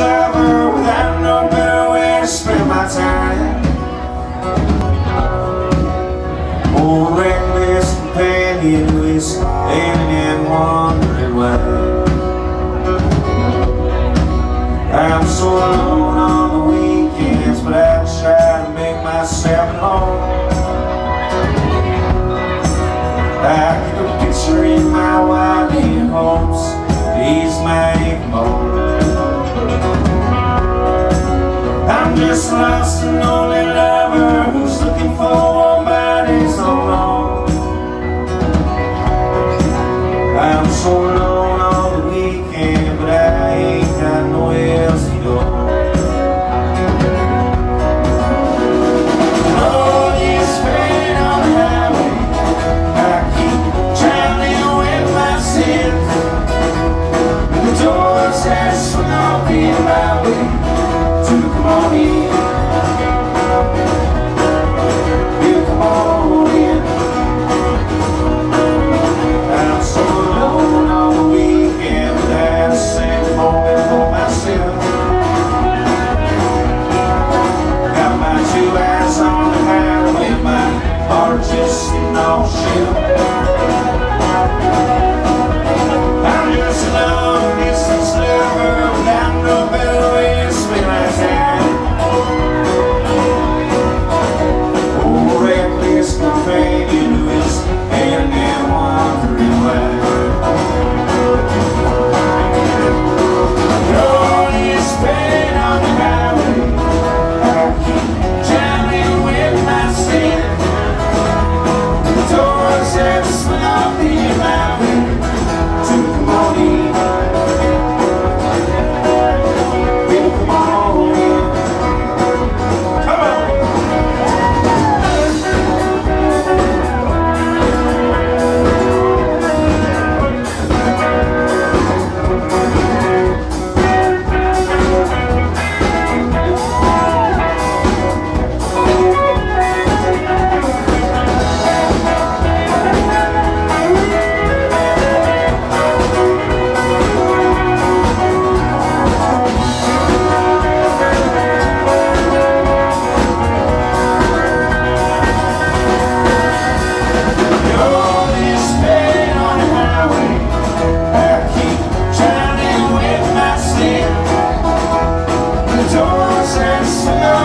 lover without no better way to spend my time. More reckless companion who is standing and wondering why. I'm so alone on the weekends, but I try to make myself at home. I keep a picture in my wife hopes to ease my aching Just lost and lonely lover who's looking for one body's own home. I'm so alone on the weekend, but I ain't got nowhere else to go. Oh, this pain on the I keep drowning with my sins. The doors that swing open my. no shield. snow.